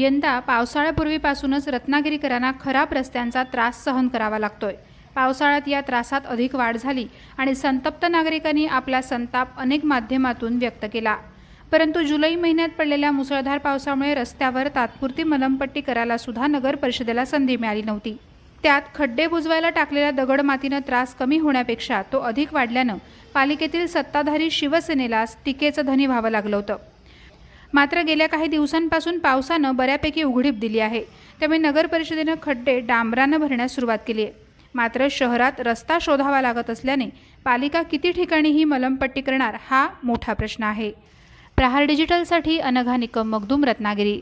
यंदा पावसाळ्यापूर्वीपासूनच रत्नागिरीकरांना खराब रस्त्यांचा त्रास सहन करावा लागतोय. पावसाळ्यात या त्रासात अधिक वाढ झाली आणि संतप्त नागरिकांनी आपला संताप अनेक माध्यमातून व्यक्त केला. परंतु जुलै महिन्यात पडलेल्या मुसळधार पावसामुळे रस्त्यावर तात्पुरती मलमपट्टी करायला सुद्धा नगर परिषदेला संधी मिळाली नव्हती. त्यात खड्डे बुजवायला टाकलेल्या दगड मातीनं त्रास कमी होण्यापेक्षा तो अधिक वाढल्यानं पालिकेतील सत्ताधारी शिवसेनेलाच टीकेचं धनी व्हावं लागलं होतं. मात्र गेल्या काही दिवसांपासून पावसानं बऱ्यापैकी उघडीप दिली आहे. त्यामुळे नगर परिषदेनं खड्डे डांबरानं भरण्यास सुरुवात केली आहे. मात्र शहरात रस्ता शोधावा लागत असल्याने पालिका किती ठिकाणी ही मलमपट्टी करणार हा मोठा प्रश्न आहे. प्रहार डिजिटलसाठी अनघा निकम मगदूम रत्नागिरी.